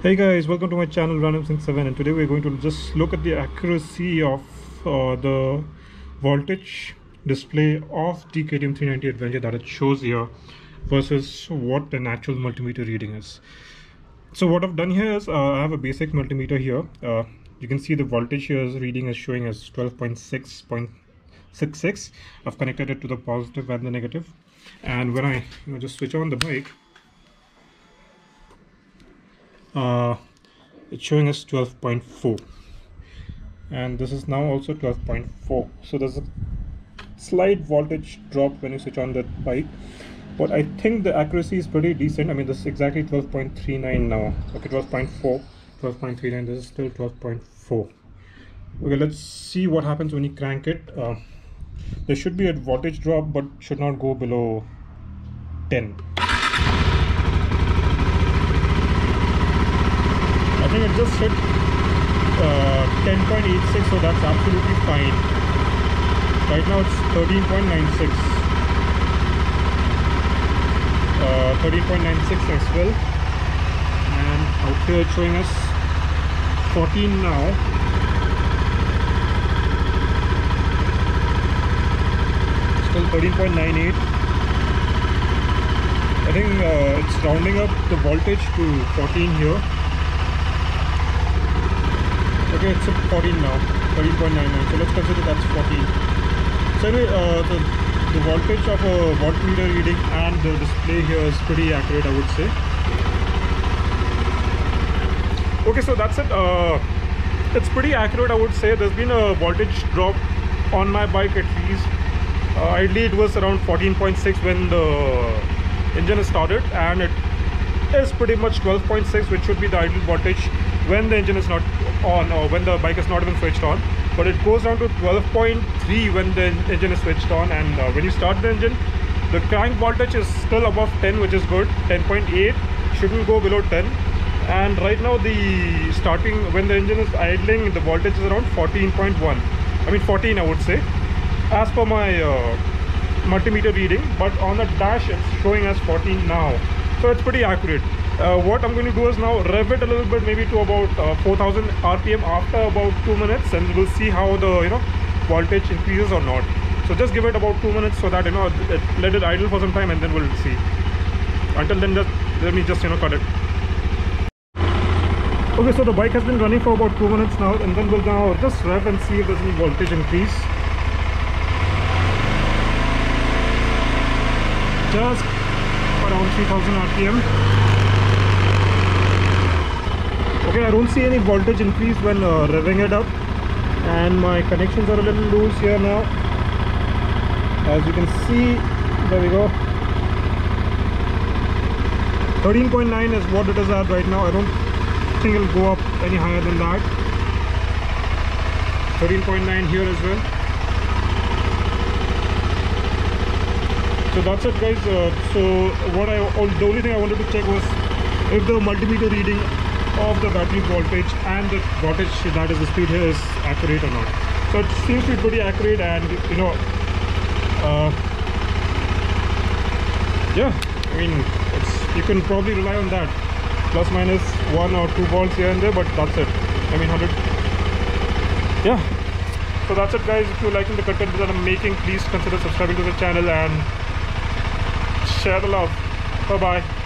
Hey guys, welcome to my channel Random Sync 7 and today we're going to just look at the accuracy of uh, the voltage display of the KTM 390 Adventure that it shows here versus what an actual multimeter reading is. So what I've done here is uh, I have a basic multimeter here. Uh, you can see the voltage here is reading is showing as 12.6.66. I've connected it to the positive and the negative and when I you know, just switch on the bike uh, it's showing us 12.4 and this is now also 12.4 so there's a slight voltage drop when you switch on the bike. But I think the accuracy is pretty decent. I mean this is exactly 12.39 now. Okay 12.4 12.39 this is still 12.4 okay let's see what happens when you crank it. Uh, there should be a voltage drop but should not go below 10 I think it just hit uh, 10.86 so that's absolutely fine. Right now it's 13.96 uh, 13.96 as well. And out here it's showing us 14 now. Still 13.98 I think uh, it's rounding up the voltage to 14 here okay it's 14 now 13.99 so let's consider that's 14 so anyway uh, the, the voltage of a voltmeter reading and the display here is pretty accurate I would say. Okay so that's it. Uh, it's pretty accurate I would say. There's been a voltage drop on my bike at least. Uh, ideally it was around 14.6 when the engine started and it is pretty much 12.6 which should be the idle voltage when the engine is not on or when the bike is not even switched on. But it goes down to 12.3 when the engine is switched on and uh, when you start the engine the crank voltage is still above 10 which is good. 10.8 shouldn't go below 10 and right now the starting when the engine is idling the voltage is around 14.1 I mean 14 I would say as per my uh, multimeter reading. But on the dash it's showing as 14 now so it's pretty accurate. Uh, what I'm going to do is now rev it a little bit maybe to about uh, 4000 RPM after about 2 minutes and we'll see how the you know voltage increases or not. So just give it about 2 minutes so that you know it, let it idle for some time and then we'll see. Until then just let me just you know cut it. Okay so the bike has been running for about 2 minutes now and then we'll now just rev and see if there's any voltage increase. Just around 3000 rpm okay i don't see any voltage increase when uh, revving it up. And my connections are a little loose here now. As you can see there we go. 13.9 is what it is at right now. I don't think it'll go up any higher than that. 13.9 here as well so that's it guys. Uh, so what i the only thing i wanted to check was if the multimeter reading of the battery voltage and the voltage that is the speed here is accurate or not. So it seems to be pretty accurate and you know uh, yeah i mean it's you can probably rely on that. Plus minus one or two volts here and there but that's it. I mean 100 yeah. So that's it guys. If you're liking the content that i'm making please consider subscribing to the channel and share the love. Bye bye